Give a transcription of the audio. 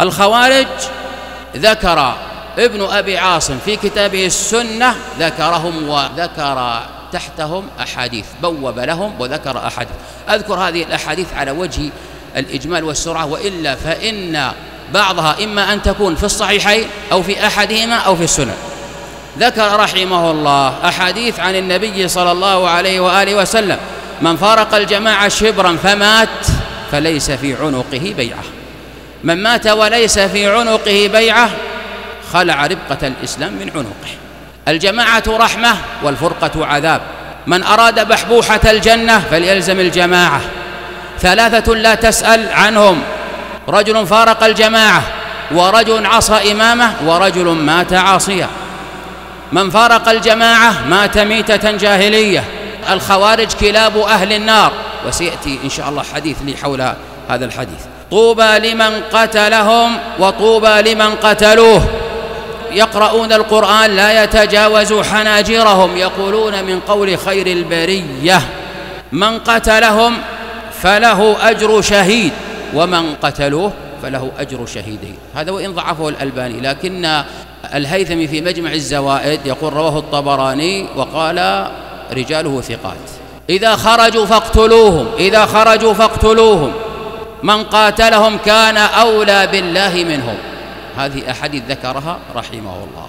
الخوارج ذكر ابن أبي عاصم في كتابه السنة ذكرهم وذكر تحتهم أحاديث بوب لهم وذكر أحاديث. أذكر هذه الأحاديث على وجه الإجمال والسرعة وإلا فإن بعضها إما أن تكون في الصحيحين أو في أحدهما أو في السنن. ذكر رحمه الله أحاديث عن النبي صلى الله عليه وآله وسلم من فارق الجماعة شبرا فمات فليس في عنقه بيعة. من مات وليس في عنقه بيعة خلع ربقة الإسلام من عنقه. الجماعة رحمة والفرقة عذاب. من أراد بحبوحة الجنة فليلزم الجماعة. ثلاثة لا تسأل عنهم. رجل فارق الجماعة ورجل عصى إمامه ورجل مات عاصيا. من فارق الجماعة مات ميتة جاهلية. الخوارج كلاب أهل النار. وسيأتي إن شاء الله حديث لي حول هذا الحديث. طوبى لمن قتلهم وطوبى لمن قتلوه. يقرؤون القرآن لا يتجاوز حناجرهم يقولون من قول خير البرية. من قتلهم فله أجر شهيد ومن قتلوه فله أجر شهيدين. هذا وإن ضعفه الألباني. لكن الهيثمي في مجمع الزوائد يقول رواه الطبراني وقال رجاله ثقات إذا خرجوا فاقتلوهم إذا خرجوا فاقتلوهم. من قاتلهم كان أولى بالله منهم. هذه أحاديث ذكرها رحمه الله.